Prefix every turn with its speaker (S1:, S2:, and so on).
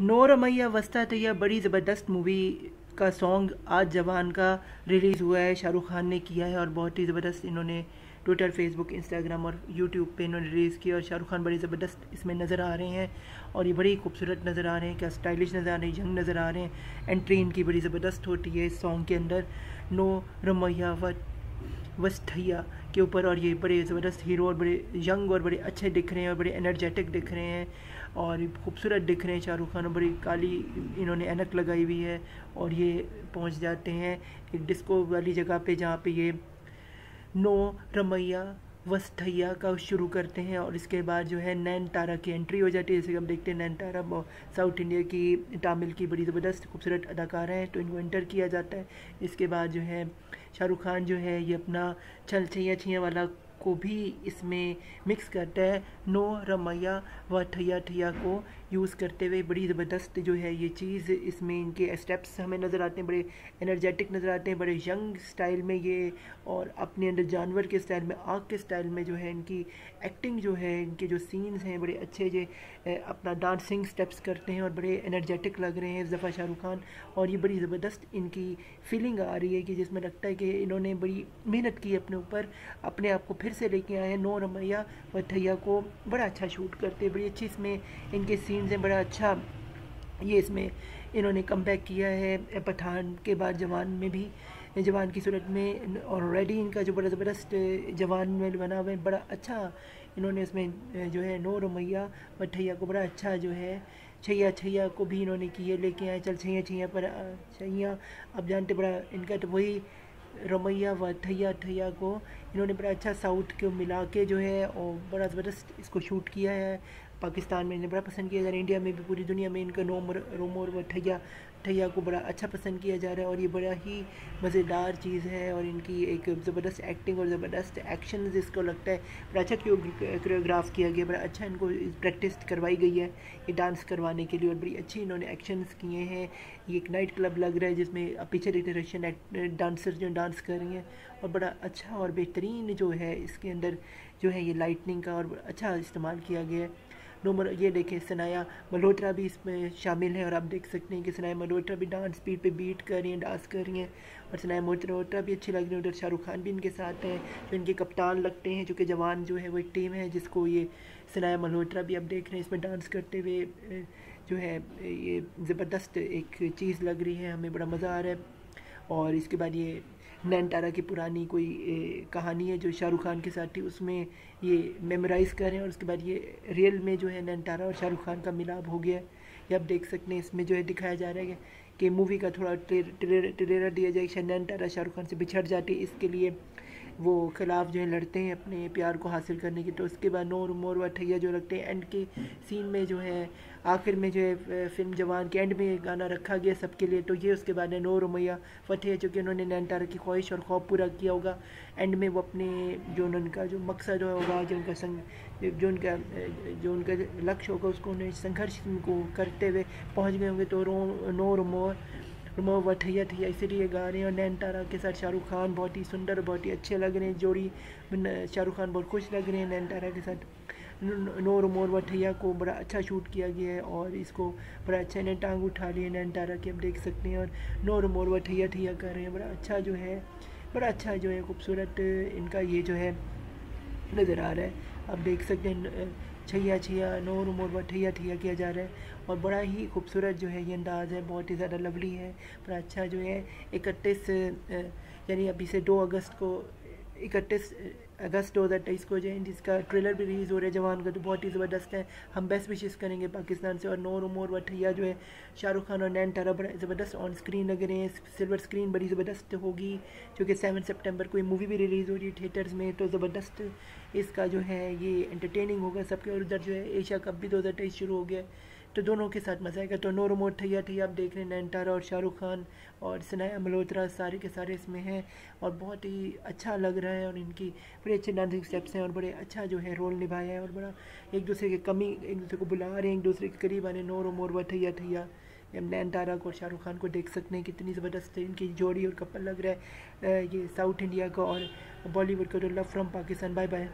S1: नोर मैया वस्ता तैया बड़ी ज़बरदस्त मूवी का सॉन्ग आज जवान का रिलीज़ हुआ है। शाहरुख खान ने किया है और बहुत ही ज़बरदस्त इन्होंने ट्विटर फेसबुक इंस्टाग्राम और यूट्यूब पे इन्होंने रिलीज़ किया और शाहरुख खान बड़ी ज़बरदस्त इसमें नज़र आ रहे हैं और ये बड़ी खूबसूरत नज़र आ रहे हैं, क्या स्टाइलिश नज़र आ रहे हैं यंग नज़र आ रहे हैं। एंट्री इनकी बड़ी ज़बरदस्त होती है इस सॉन्ग के अंदर। नो रमैया वट वस्तैया के ऊपर और ये बड़े ज़बरदस्त हीरो और बड़े यंग और बड़े अच्छे दिख रहे हैं और बड़े एनर्जेटिक दिख रहे हैं और खूबसूरत दिख रहे हैं शाहरुख खान और बड़ी काली इन्होंने एनक लगाई हुई है और ये पहुँच जाते हैं एक डिस्को वाली जगह पे जहाँ पे ये नो रमैया वस्तैया का शुरू करते हैं और इसके बाद जो है नैन तारा की एंट्री हो जाती है। जैसे कि हम देखते हैं नैन तारा साउथ इंडिया की, तमिल की बड़ी ज़बरदस्त खूबसूरत अदाकार हैं। तो इनको एंटर किया जाता है। इसके बाद जो है शाहरुख खान जो है, ये अपना छल छैया छैया वाला को भी इसमें मिक्स करता है। नो रमैया व ठैया ठैया को यूज़ करते हुए बड़ी ज़बरदस्त जो है ये चीज़ इसमें इनके स्टेप्स हमें नज़र आते हैं, बड़े एनर्जेटिक नज़र आते हैं, बड़े यंग स्टाइल में ये और अपने अंदर जानवर के स्टाइल में, आग के स्टाइल में जो है इनकी एक्टिंग जो है, इनके जो सीन्स हैं, बड़े अच्छे जो अपना डांसिंग स्टेप्स करते हैं और बड़े एनर्जेटिक लग रहे हैं दफ़ा शाहरुख खान और ये बड़ी ज़बरदस्त इनकी फीलिंग आ रही है कि जिसमें लगता है कि इन्होंने बड़ी मेहनत की अपने ऊपर, अपने आप को फिर से लेके आए हैं, नो रमैया थैया को बड़ा अच्छा शूट करते बड़ी अच्छी इसमें इनके सीन्स हैं बड़ा अच्छा ये इसमें इन्होंने कम किया है पठान के बाद जवान में भी, जवान की सूरत में ऑलरेडी इनका जो बड़ा ज़बरदस्त जवान में बना हुआ है, बड़ा अच्छा इन्होंने इसमें जो है, नो रमैया मठैया को बड़ा अच्छा जो है, छैया छैया को भी इन्होंने किए लेके आए, चल छैया छैया पर छैया अब जानते बड़ा, इनका तो वही रमैया व थैया थैया को इन्होंने बड़ा अच्छा साउथ को मिला के जो है, और बड़ा ज़बरदस्त इसको शूट किया है पाकिस्तान में इन्हें बड़ा पसंद किया जा रहा है। इंडिया में भी पूरी दुनिया में इनका नोमर रोमोर व ठैया ठैया को बड़ा अच्छा पसंद किया जा रहा है और ये बड़ा ही मज़ेदार चीज़ है और इनकी एक ज़बरदस्त एक्टिंग और ज़बरदस्त एक्शन जिसको लगता है, बड़ा अच्छा कोरियोग्राफ किया गया बड़ा अच्छा इनको प्रैक्टिस करवाई गई है ये डांस करवाने के लिए और बड़ी अच्छी इन्होंने एक्शंस किए हैं। ये एक नाइट क्लब लग रहा है जिसमें पीछे देखते रशियन डांसर जो डांस कर रही हैं और बड़ा अच्छा और बेहतरीन जो है इसके अंदर जो है ये लाइटनिंग का और अच्छा इस्तेमाल किया गया है। नोमर ये देखें सनाया मल्होत्रा भी इसमें शामिल है और आप देख सकते हैं कि सनाया मल्होत्रा भी डांस स्पीड पे बीट कर रही हैं डांस कर रही हैं। और सनाया मल्होत्रा भी अच्छी लग रही है, उधर शाहरुख खान भी इनके साथ हैं, जो इनके कप्तान लगते हैं, जो कि जवान जो है वो एक टीम है, जिसको ये सनाया मल्होत्रा भी आप देख रहे हैं, इसमें डांस करते हुए जो है, ये ज़बरदस्त एक चीज़ लग रही है, हमें बड़ा मज़ा आ रहा है। और इसके बाद ये नैन तारा की पुरानी कोई कहानी है जो शाहरुख खान के साथ थी, उसमें ये मेमोराइज़ करें और उसके बाद ये रियल में जो है नैन तारा और शाहरुख खान का मिलाप हो गया है। ये आप देख सकते हैं, इसमें जो है दिखाया जा रहा है कि मूवी का थोड़ा ट्रेलर दिया जाए नैन तारा शाहरुख खान से बिछड़ जाती है, इसके लिए वो खिलाफ जो है लड़ते हैं अपने प्यार को हासिल करने की तो उसके बाद नोर मोर व ठैया जो लगते हैं एंड के सीन में जो है, आखिर में जो है फ़िल्म जवान के एंड में गाना रखा गया सबके लिए तो ये उसके बाद है नोर, मैया, फतेह जो कि उन्होंने नैनतारा की ख्वाहिश और खौफ पूरा किया होगा एंड में वो अपने जो उनका जो मकसद होगा, जो उनका संग, जो उनका जो उनका लक्ष्य होगा, उसको उन्हें संघर्ष को करते हुए पहुँच गए होंगे तो रो, नोर, मोर व ठैया ठैया इसीलिए गा रहे हैं। और नैन तारा के साथ शाहरुख खान बहुत ही सुंदर, बहुत ही अच्छे लग रहे हैं। जोड़ी शाहरुख खान बहुत खुश लग रहे हैं नैन तारा के साथ। नोर मोर व ठैया को बड़ा अच्छा शूट किया गया है और इसको बड़ा अच्छा इन्हें टांग उठा ली है नैन तारा की, आप देख सकते हैं। और नोर मोर व ठैया ठैया कर रहे हैं। बड़ा अच्छा जो है, बड़ा अच्छा जो है, खूबसूरत इनका ये जो है, नज़र आ रहा है। आप देख सकते हैं छैया छैया नोर मोर व ठैया ठैया किया जा रहा है और बड़ा ही खूबसूरत जो है ये अंदाज़ है, बहुत ही ज़्यादा लवली है। पर अच्छा जो है, इकतीस यानी अभी से दो अगस्त को इकतीस अगस्त दो हज़ार तेईस को जो जिसका ट्रेलर भी रिलीज़ हो रहा है, जवान का तो बहुत ही ज़बरदस्त है। हम बेस्ट विशेष करेंगे पाकिस्तान से और नोर उमोर, वठैया जो है, शाहरुख खान और नैन तारा बड़ा ज़बरदस्त ऑन स्क्रीन लग रहे हैं। सिल्वर स्क्रीन बड़ी ज़बरदस्त होगी, क्योंकि सेवन सेप्टेम्बर को मूवी भी रिलीज़ हो रही है थिएटर्स में तो ज़बरदस्त इसका जो है, ये एंटरटेनिंग होगा सबके। और उधर जो है एशिया कप भी दो हज़ार तेईस शुरू हो गया। तो दोनों के साथ मज़ा आएगा। तो नोर मोर ठैया ठैया, आप देख रहे हैं नैनतारा और शाहरुख खान और सनाया मल्होत्रा सारे के सारे इसमें हैं और बहुत ही अच्छा लग रहा है और इनकी बड़े अच्छे डांसिंग स्टेप्स हैं और बड़े अच्छा जो है रोल निभाया है और बड़ा एक दूसरे के कमी, एक दूसरे को बुला रहे हैं, एक दूसरे के करीब आने नोर मोर व ठैया ठैया नैन तारा को शाहरुख खान को देख सकते हैं। कितनी ज़बरदस्त इनकी जोड़ी और कपल लग रहा है ये साउथ इंडिया का और बॉलीवुड का जो love from Pakistan bye bye